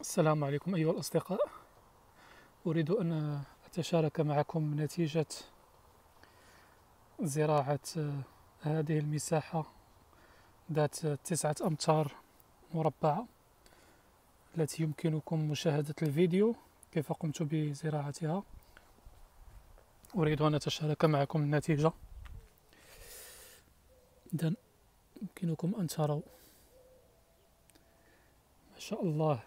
السلام عليكم أيها الأصدقاء. أريد أن أتشارك معكم نتيجة زراعة هذه المساحة ذات تسعة أمتار مربعة التي يمكنكم مشاهدة الفيديو كيف قمت بزراعتها. أريد أن أتشارك معكم النتيجة. إذن يمكنكم أن تروا ما شاء الله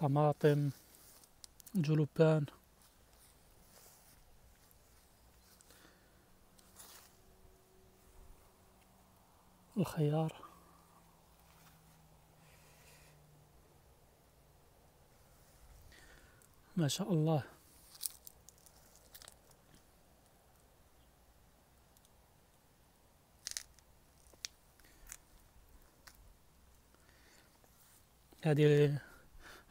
طماطم جلوبان الخيار. ما شاء الله. هذه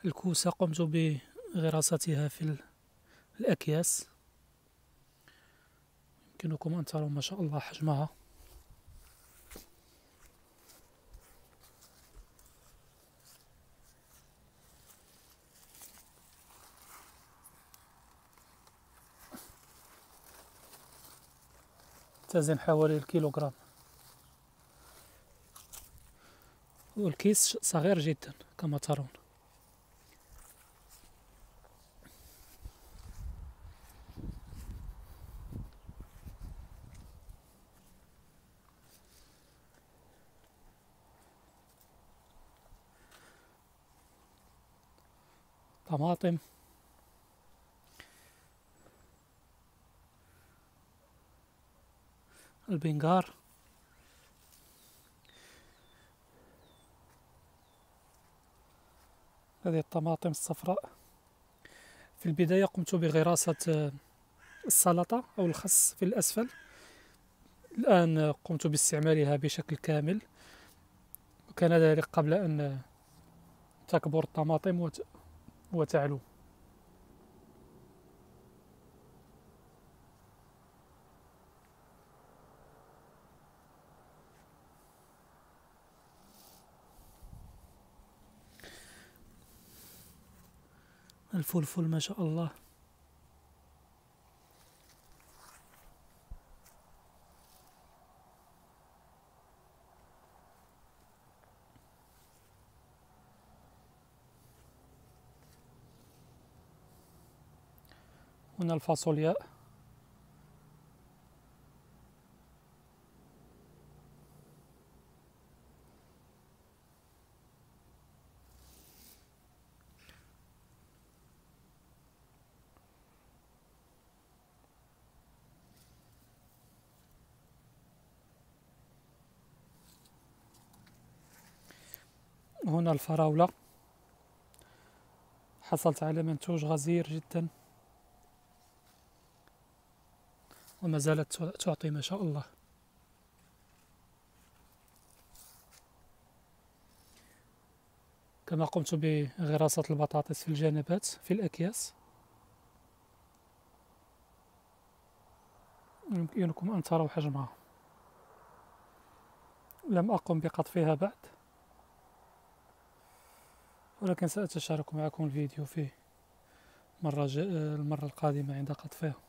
الكوسة قمت بغراستها في الأكياس. يمكنكم أن تروا ما شاء الله حجمها. تزن حوالي الكيلوغرام. والكيس صغير جدا كما ترون. طماطم. البنجار. هذه الطماطم الصفراء. في البداية قمت بغراسة السلطة أو الخس في الأسفل. الآن قمت باستعمالها بشكل كامل. وكان ذلك قبل أن تكبر الطماطم وتعلو. الفلفل ما شاء الله. هنا الفاصوليا هنا الفراولة. حصلت على منتوج غزير جدا. وما زالت تعطي ما شاء الله. كما قمت بغراسة البطاطس في الجانبات في الأكياس. يمكنكم أن تروا حجمها. لم أقم بقطفها بعد. ولكن سأتشارك معكم الفيديو في مرة المرة القادمة عند قطفها.